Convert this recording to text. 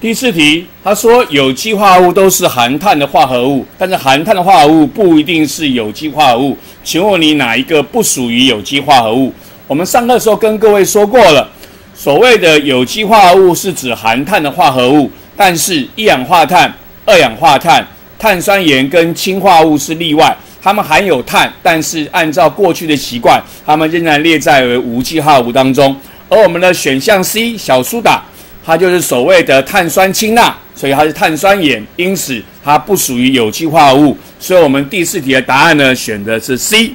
第四题，他说有机化合物都是含碳的化合物，但是含碳的化合物不一定是有机化合物。请问你哪一个不属于有机化合物？我们上课时候跟各位说过了，所谓的有机化合物是指含碳的化合物，但是一氧化碳、二氧化碳、碳酸盐跟氢化物是例外，它们含有碳，但是按照过去的习惯，它们仍然列在为无机化合物当中。而我们的选项 C 小苏打。它就是所谓的碳酸氢钠，所以它是碳酸盐，因此它不属于有机化合物。所以我们第四题的答案呢，选的是 C。